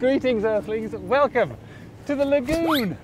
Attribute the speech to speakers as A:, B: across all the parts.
A: Greetings, Earthlings. Welcome to the lagoon.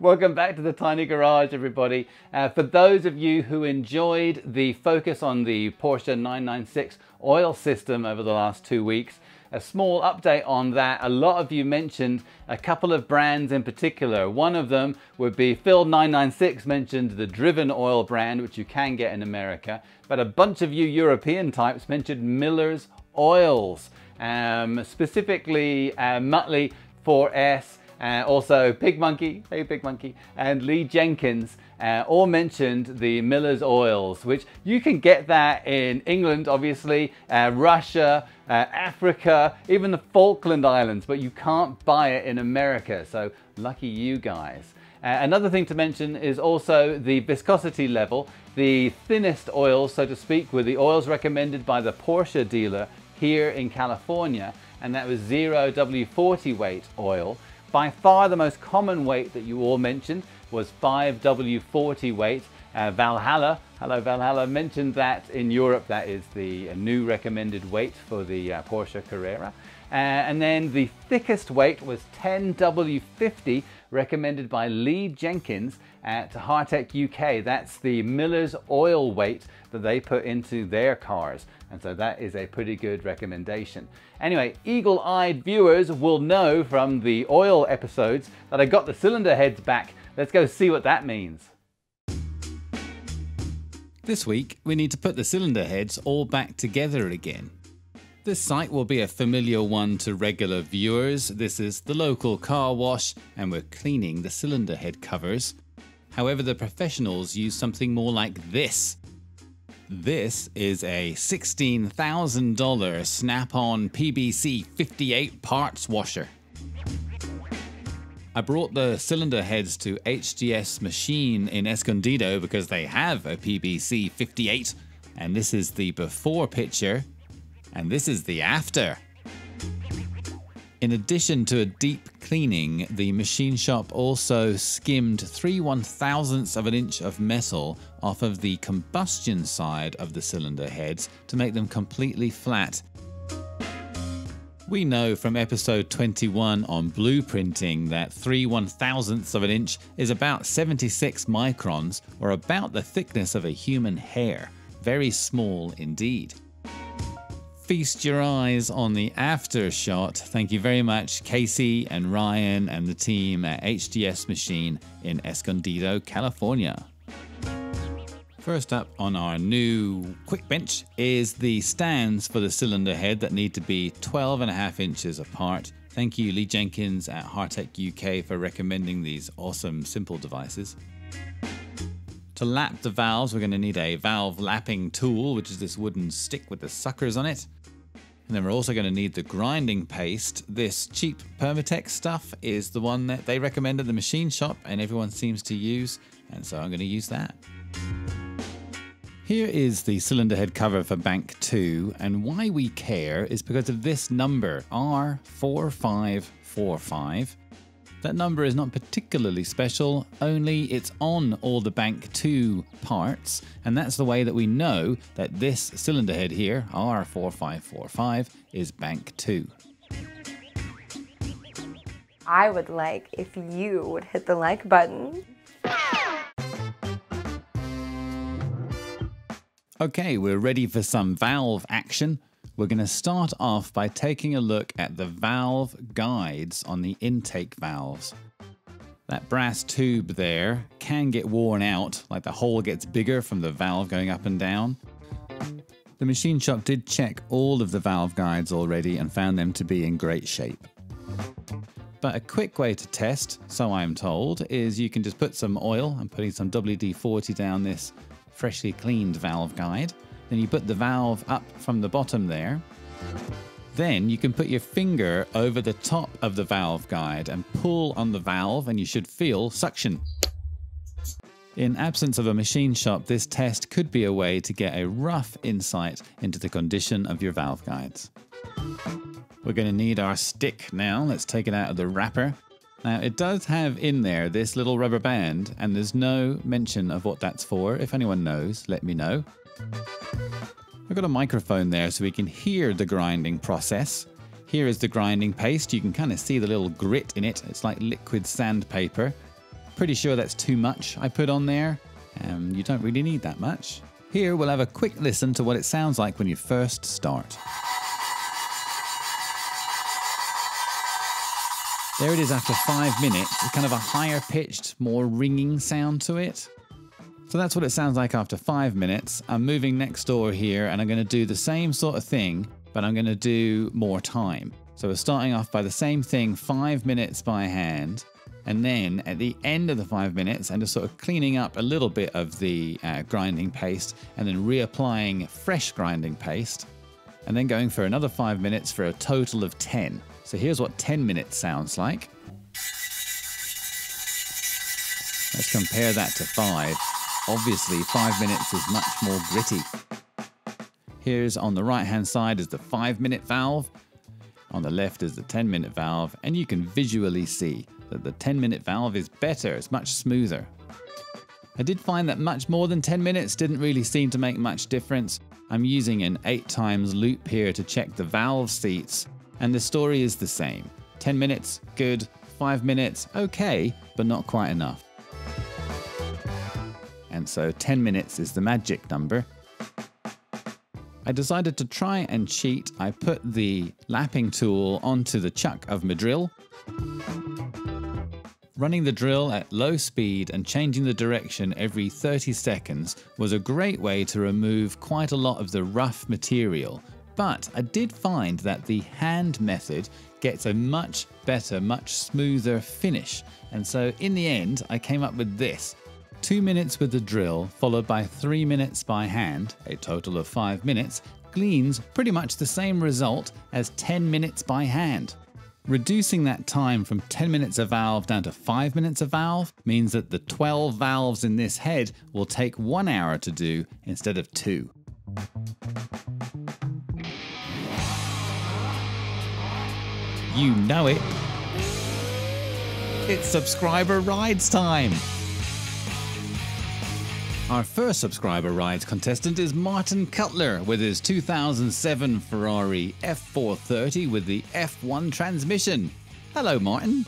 A: Welcome back to the Tiny Garage, everybody. Uh, for those of you who enjoyed the focus on the Porsche 996 oil system over the last two weeks, a small update on that. A lot of you mentioned a couple of brands in particular. One of them would be Phil996 mentioned the Driven Oil brand, which you can get in America. But a bunch of you European types mentioned Miller's Oils, um, specifically uh, Muttley 4S uh, also, Pig Monkey, hey Pig Monkey, and Lee Jenkins uh, all mentioned the Miller's Oils, which you can get that in England, obviously, uh, Russia, uh, Africa, even the Falkland Islands, but you can't buy it in America. So lucky you guys. Uh, another thing to mention is also the viscosity level. The thinnest oils, so to speak, were the oils recommended by the Porsche dealer here in California, and that was zero W40 weight oil. By far the most common weight that you all mentioned was 5W40 weight. Uh, Valhalla, hello Valhalla, mentioned that in Europe that is the new recommended weight for the uh, Porsche Carrera. Uh, and then the thickest weight was 10W50 recommended by Lee Jenkins at Hartech UK. That's the Miller's oil weight that they put into their cars. And so that is a pretty good recommendation. Anyway, eagle-eyed viewers will know from the oil episodes that I got the cylinder heads back. Let's go see what that means.
B: This week, we need to put the cylinder heads all back together again. This site will be a familiar one to regular viewers. This is the local car wash and we're cleaning the cylinder head covers. However, the professionals use something more like this. This is a $16,000 Snap-on PBC 58 parts washer. I brought the cylinder heads to HGS Machine in Escondido because they have a PBC 58 and this is the before picture and this is the after. In addition to a deep cleaning, the machine shop also skimmed 3 one thousandths of an inch of metal off of the combustion side of the cylinder heads to make them completely flat. We know from episode 21 on blueprinting that 3 one thousandths of an inch is about 76 microns, or about the thickness of a human hair. Very small indeed feast your eyes on the after shot. Thank you very much, Casey and Ryan and the team at HDS Machine in Escondido, California. First up on our new quick bench is the stands for the cylinder head that need to be 12 and a half inches apart. Thank you, Lee Jenkins at Hartech UK, for recommending these awesome, simple devices. To lap the valves, we're going to need a valve lapping tool, which is this wooden stick with the suckers on it. And then we're also going to need the grinding paste. This cheap Permatex stuff is the one that they recommend at the machine shop and everyone seems to use, and so I'm going to use that. Here is the cylinder head cover for Bank 2, and why we care is because of this number, R4545. That number is not particularly special, only it's on all the Bank 2 parts, and that's the way that we know that this cylinder head here, R4545, is Bank 2.
C: I would like if you would hit the like button.
B: Okay, we're ready for some valve action. We're going to start off by taking a look at the valve guides on the intake valves. That brass tube there can get worn out, like the hole gets bigger from the valve going up and down. The machine shop did check all of the valve guides already and found them to be in great shape. But a quick way to test, so I'm told, is you can just put some oil, I'm putting some WD-40 down this freshly cleaned valve guide, then you put the valve up from the bottom there. Then you can put your finger over the top of the valve guide and pull on the valve and you should feel suction. In absence of a machine shop, this test could be a way to get a rough insight into the condition of your valve guides. We're going to need our stick now. Let's take it out of the wrapper. Now, it does have in there this little rubber band, and there's no mention of what that's for. If anyone knows, let me know. I've got a microphone there so we can hear the grinding process. Here is the grinding paste. You can kind of see the little grit in it. It's like liquid sandpaper. Pretty sure that's too much I put on there. Um, you don't really need that much. Here we'll have a quick listen to what it sounds like when you first start. There it is after five minutes. It's kind of a higher pitched, more ringing sound to it. So that's what it sounds like after five minutes. I'm moving next door here and I'm going to do the same sort of thing, but I'm going to do more time. So we're starting off by the same thing, five minutes by hand. And then at the end of the five minutes, I'm just sort of cleaning up a little bit of the uh, grinding paste and then reapplying fresh grinding paste. And then going for another five minutes for a total of 10. So here's what 10 minutes sounds like. Let's compare that to five. Obviously, five minutes is much more gritty. Here's on the right hand side is the five minute valve. On the left is the 10 minute valve, and you can visually see that the 10 minute valve is better, it's much smoother. I did find that much more than 10 minutes didn't really seem to make much difference. I'm using an 8 times loupe here to check the valve seats, and the story is the same. 10 minutes, good. 5 minutes, okay, but not quite enough. So 10 minutes is the magic number. I decided to try and cheat. I put the lapping tool onto the chuck of my drill. Running the drill at low speed and changing the direction every 30 seconds was a great way to remove quite a lot of the rough material but I did find that the hand method gets a much better, much smoother finish. And so in the end, I came up with this. Two minutes with the drill, followed by three minutes by hand, a total of five minutes, gleans pretty much the same result as 10 minutes by hand. Reducing that time from 10 minutes a valve down to 5 minutes a valve means that the 12 valves in this head will take 1 hour to do instead of 2. You know it. It's subscriber rides time. Our first subscriber rides contestant is Martin Cutler with his 2007 Ferrari F430 with the F1 transmission. Hello, Martin.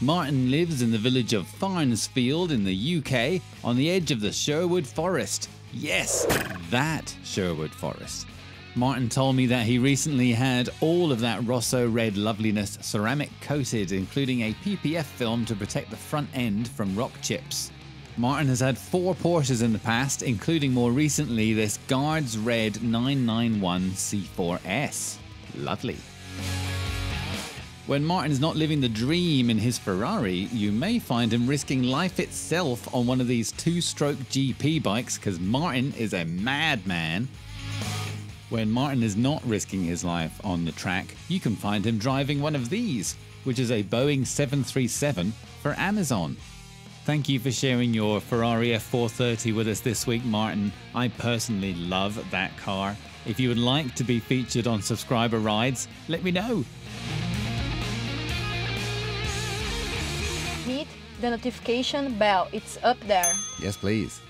B: Martin lives in the village of Farnsfield in the UK on the edge of the Sherwood Forest. Yes, that Sherwood Forest. Martin told me that he recently had all of that Rosso red loveliness ceramic coated, including a PPF film to protect the front end from rock chips. Martin has had four Porsches in the past, including more recently this Guards Red 991 C4S. Lovely. When Martin's not living the dream in his Ferrari, you may find him risking life itself on one of these two stroke GP bikes because Martin is a madman. When Martin is not risking his life on the track, you can find him driving one of these, which is a Boeing 737 for Amazon. Thank you for sharing your Ferrari F430 with us this week, Martin. I personally love that car. If you would like to be featured on subscriber rides, let me know.
D: Hit the notification bell, it's up there.
B: Yes, please.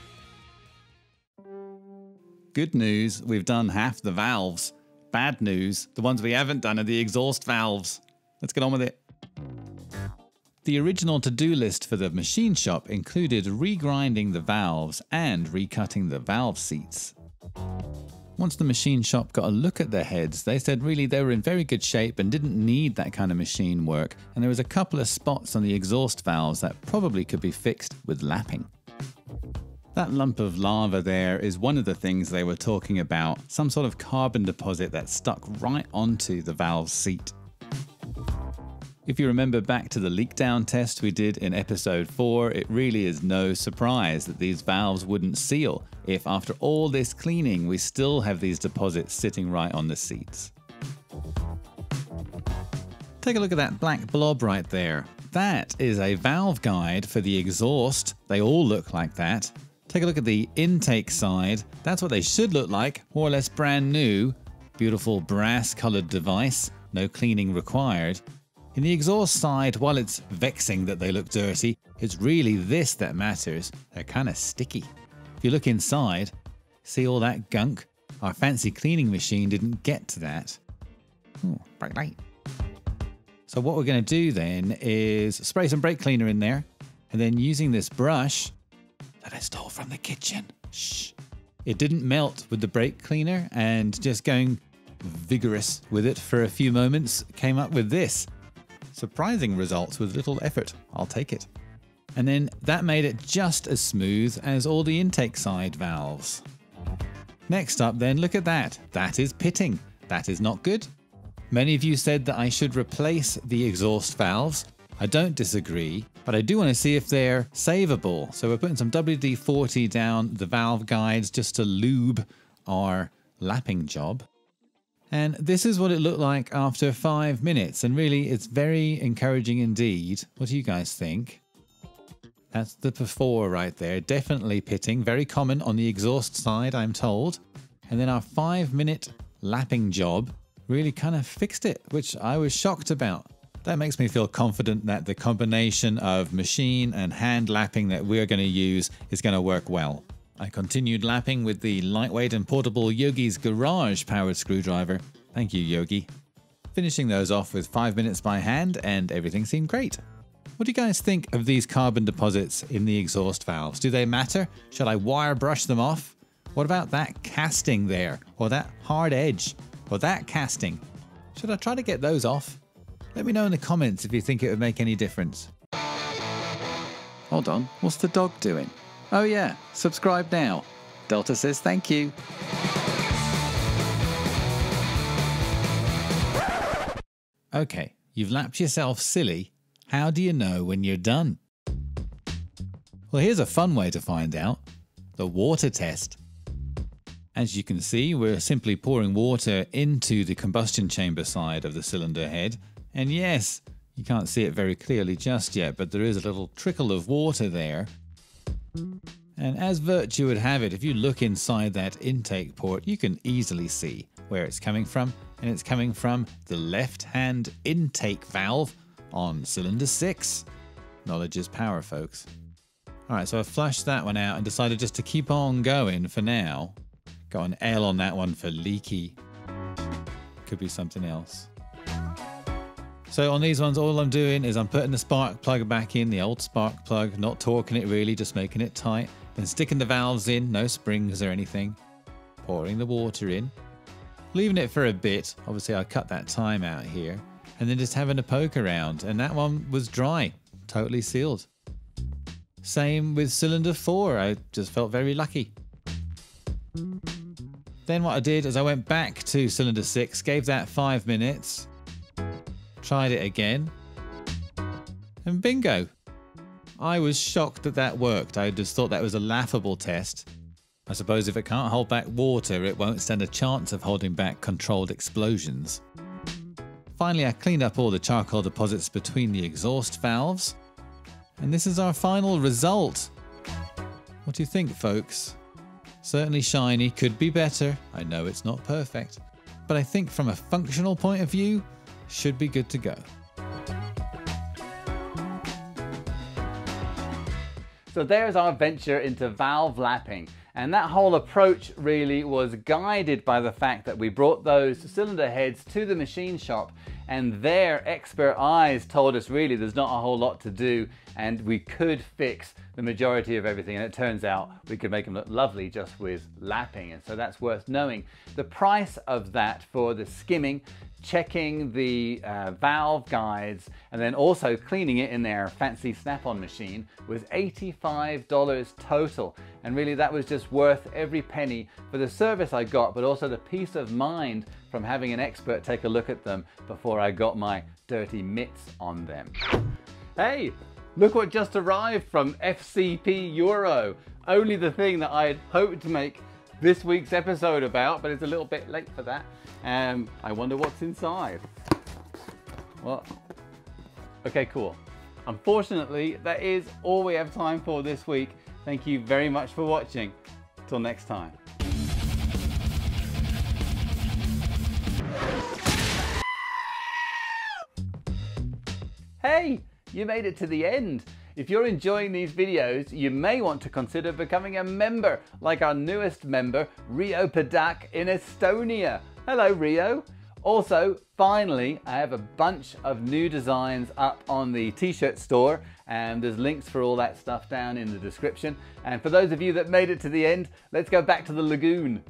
B: Good news, we've done half the valves. Bad news, the ones we haven't done are the exhaust valves. Let's get on with it. The original to do list for the machine shop included regrinding the valves and recutting the valve seats. Once the machine shop got a look at their heads, they said really they were in very good shape and didn't need that kind of machine work, and there was a couple of spots on the exhaust valves that probably could be fixed with lapping. That lump of lava there is one of the things they were talking about, some sort of carbon deposit that stuck right onto the valve seat. If you remember back to the leak down test we did in episode 4, it really is no surprise that these valves wouldn't seal if after all this cleaning we still have these deposits sitting right on the seats. Take a look at that black blob right there. That is a valve guide for the exhaust. They all look like that. Take a look at the intake side. That's what they should look like, more or less brand new. Beautiful brass colored device, no cleaning required. In the exhaust side, while it's vexing that they look dirty, it's really this that matters. They're kind of sticky. If you look inside, see all that gunk? Our fancy cleaning machine didn't get to that. Ooh, bright light. So what we're going to do then is spray some brake cleaner in there, and then using this brush that I stole from the kitchen. Shh. It didn't melt with the brake cleaner, and just going vigorous with it for a few moments came up with this. Surprising results with little effort. I'll take it. And then that made it just as smooth as all the intake side valves. Next up, then, look at that. That is pitting. That is not good. Many of you said that I should replace the exhaust valves. I don't disagree, but I do want to see if they're savable. So we're putting some WD 40 down the valve guides just to lube our lapping job. And this is what it looked like after five minutes. And really, it's very encouraging indeed. What do you guys think? That's the before right there. Definitely pitting. Very common on the exhaust side, I'm told. And then our five minute lapping job really kind of fixed it, which I was shocked about. That makes me feel confident that the combination of machine and hand lapping that we're going to use is going to work well. I continued lapping with the lightweight and portable Yogi's Garage powered screwdriver. Thank you, Yogi. Finishing those off with 5 minutes by hand, and everything seemed great. What do you guys think of these carbon deposits in the exhaust valves? Do they matter? Should I wire brush them off? What about that casting there? Or that hard edge? Or that casting? Should I try to get those off? Let me know in the comments if you think it would make any difference. Hold on, what's the dog doing? Oh, yeah, subscribe now. Delta says thank you. Okay, you've lapped yourself silly. How do you know when you're done? Well, here's a fun way to find out the water test. As you can see, we're simply pouring water into the combustion chamber side of the cylinder head. And yes, you can't see it very clearly just yet, but there is a little trickle of water there. And as Virtue would have it, if you look inside that intake port, you can easily see where it's coming from. And it's coming from the left hand intake valve on cylinder 6. Knowledge is power, folks. Alright, so I flushed that one out and decided just to keep on going for now. Got an L on that one for leaky. Could be something else. So on these ones, all I'm doing is I'm putting the spark plug back in, the old spark plug, not torquing it really, just making it tight. Then sticking the valves in, no springs or anything. Pouring the water in. Leaving it for a bit. Obviously, I cut that time out here. And then just having a poke around. And that one was dry, totally sealed. Same with cylinder 4. I just felt very lucky. Then what I did is I went back to cylinder 6, gave that 5 minutes, tried it again, and bingo! I was shocked that that worked. I just thought that was a laughable test. I suppose if it can't hold back water, it won't stand a chance of holding back controlled explosions. Finally, I cleaned up all the charcoal deposits between the exhaust valves. And this is our final result. What do you think, folks? Certainly shiny, could be better. I know it's not perfect. But I think from a functional point of view, should be good to go.
A: So there's our venture into valve lapping. And that whole approach really was guided by the fact that we brought those cylinder heads to the machine shop and their expert eyes told us really there's not a whole lot to do and we could fix the majority of everything. And it turns out we could make them look lovely just with lapping. And so that's worth knowing. The price of that for the skimming checking the uh, valve guides and then also cleaning it in their fancy snap-on machine was $85 total. And really that was just worth every penny for the service I got but also the peace of mind from having an expert take a look at them before I got my dirty mitts on them. Hey, look what just arrived from FCP Euro. Only the thing that I had hoped to make this week's episode about, but it's a little bit late for that. Um, I wonder what's inside. What? Okay, cool. Unfortunately, that is all we have time for this week. Thank you very much for watching. Till next time.
B: Hey, you made it to the end. If you're enjoying these videos, you may want to consider becoming a member, like our newest member, Rio Padak in Estonia. Hello, Rio. Also, finally, I have a bunch of new designs up on the t-shirt store and there's links for all that stuff down in the description. And for those of you that made it to the end, let's go back to the lagoon.